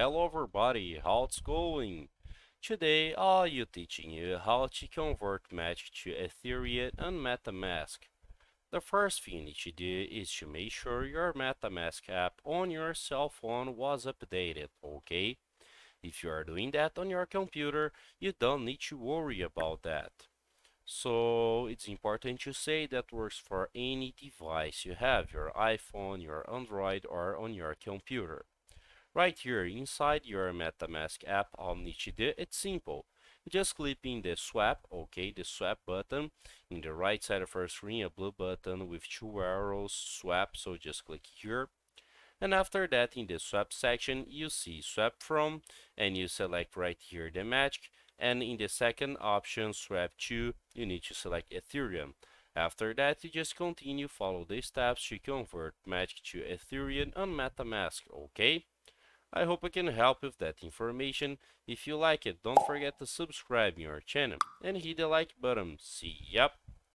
Hello everybody, how's it's going? Today I'll be teaching you how to convert MATIC to Ethereum and MetaMask. The first thing you need to do is to make sure your MetaMask app on your cell phone was updated, okay? If you are doing that on your computer, you don't need to worry about that. So it's important to say that works for any device you have, your iPhone, your Android or on your computer. Right here inside your MetaMask app, to do, it's simple. Just click in the swap, okay, the swap button. In the right side of our screen, a blue button with two arrows, swap, so just click here. And after that, in the swap section, you see swap from, and you select right here the matic and in the second option swap to you need to select ethereum after that you just continue follow the steps to convert matic to ethereum on metamask okay i hope i can help with that information. If you like it don't forget to subscribe to our channel and hit the like button. See ya